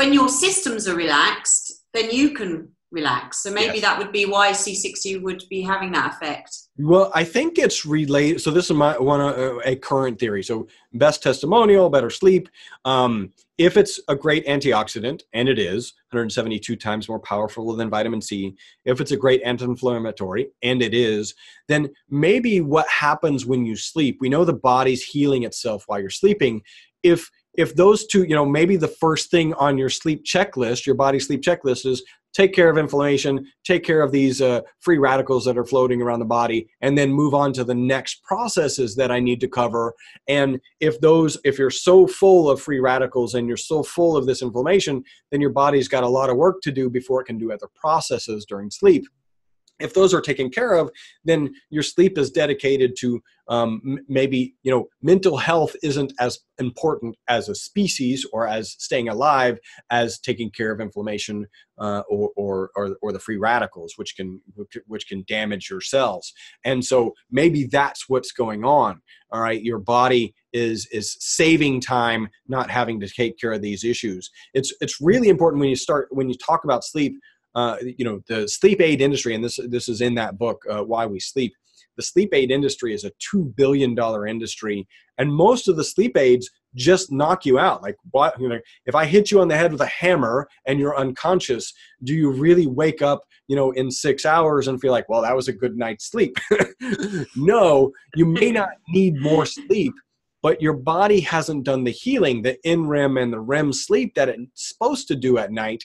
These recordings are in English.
when your systems are relaxed, then you can relax. So maybe yes. that would be why C60 would be having that effect. Well, I think it's related. So this is my one uh, a current theory. So best testimonial, better sleep. Um, if it's a great antioxidant, and it is 172 times more powerful than vitamin C. If it's a great anti-inflammatory, and it is, then maybe what happens when you sleep? We know the body's healing itself while you're sleeping. If if those two, you know, maybe the first thing on your sleep checklist, your body sleep checklist is take care of inflammation, take care of these uh, free radicals that are floating around the body, and then move on to the next processes that I need to cover. And if those, if you're so full of free radicals and you're so full of this inflammation, then your body's got a lot of work to do before it can do other processes during sleep if those are taken care of then your sleep is dedicated to um, maybe you know mental health isn't as important as a species or as staying alive as taking care of inflammation uh, or, or, or or the free radicals which can which can damage your cells. And so maybe that's what's going on all right? Your body is is saving time not having to take care of these issues. It's it's really important when you start when you talk about sleep uh, you know the sleep aid industry and this this is in that book uh, why we sleep. The sleep aid industry is a $2 billion industry and most of the sleep aids just knock you out. Like what you know if i hit you on the head with a hammer and you're unconscious do you really wake up you know in six hours and feel like well that was a good night's sleep? No you may not need more sleep but your body hasn't done the healing the NREM and the REM sleep that it's supposed to do at night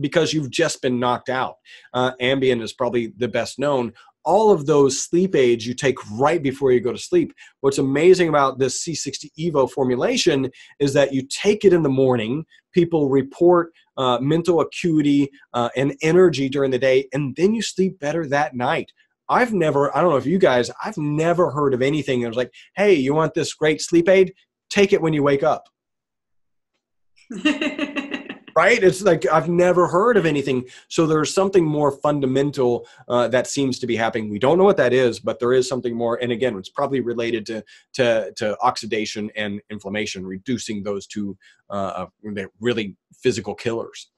because you've just been knocked out. Uh, Ambien is probably the best known. All of those sleep aids you take right before you go to sleep. What's amazing about this C60 Evo formulation is that you take it in the morning. People report uh, mental acuity uh, and energy during the day, and then you sleep better that night. I've never, I don't know if you guys, I've never heard of anything that was like, hey, you want this great sleep aid? Take it when you wake up. right? It's like I've never heard of anything. So there's something more fundamental uh, that seems to be happening. We don't know what that is, but there is something more. And again, it's probably related to to, to oxidation and inflammation, reducing those two uh, really physical killers.